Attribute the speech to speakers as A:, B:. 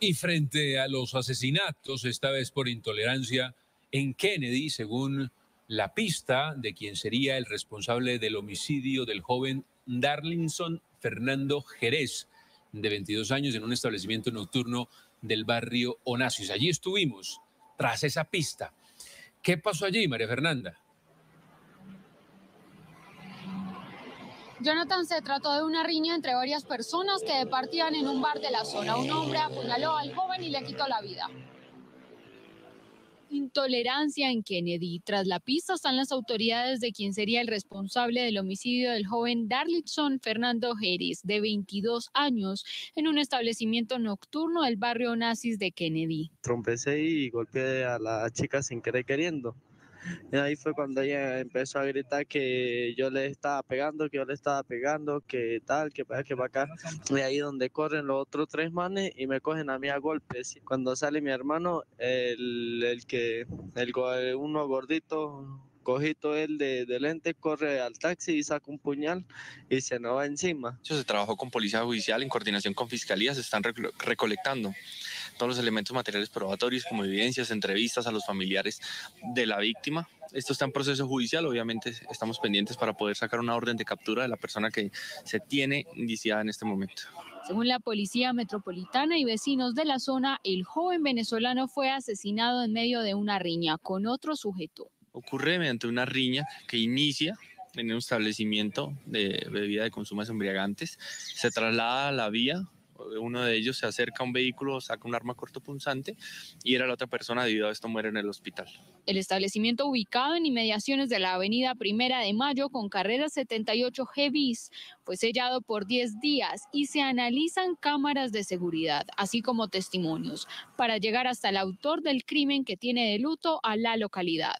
A: Y frente a los asesinatos, esta vez por intolerancia, en Kennedy, según la pista de quien sería el responsable del homicidio del joven Darlinson Fernando Jerez, de 22 años, en un establecimiento nocturno del barrio Onassis. Allí estuvimos, tras esa pista. ¿Qué pasó allí, María Fernanda?
B: Jonathan, se trató de una riña entre varias personas que departían en un bar de la zona. Un hombre apuñaló al joven y le quitó la vida. Intolerancia en Kennedy. Tras la pista están las autoridades de quien sería el responsable del homicidio del joven Darlitson Fernando Jerez, de 22 años, en un establecimiento nocturno del barrio Nazis de Kennedy.
C: Trompecé y golpeé a la chica sin querer queriendo. Y ahí fue cuando ella empezó a gritar que yo le estaba pegando, que yo le estaba pegando, que tal, que para que para acá. Y ahí donde corren los otros tres manes y me cogen a mí a golpes. Cuando sale mi hermano, el, el que, el, uno gordito, cojito él de, de, lente, corre al taxi y saca un puñal y se nos va encima.
D: Se trabajó con policía judicial en coordinación con fiscalía, se están recolectando todos los elementos materiales probatorios como evidencias, entrevistas a los familiares de la víctima. Esto está en proceso judicial, obviamente estamos pendientes para poder sacar una orden de captura de la persona que se tiene indiciada en este momento.
B: Según la Policía Metropolitana y vecinos de la zona, el joven venezolano fue asesinado en medio de una riña con otro sujeto.
D: Ocurre mediante una riña que inicia en un establecimiento de bebida de consumos embriagantes, se traslada a la vía uno de ellos se acerca a un vehículo, saca un arma cortopunzante y era la otra persona, debido a esto muere en el hospital.
B: El establecimiento ubicado en inmediaciones de la avenida Primera de Mayo con carrera 78 G bis fue sellado por 10 días y se analizan cámaras de seguridad, así como testimonios, para llegar hasta el autor del crimen que tiene de luto a la localidad.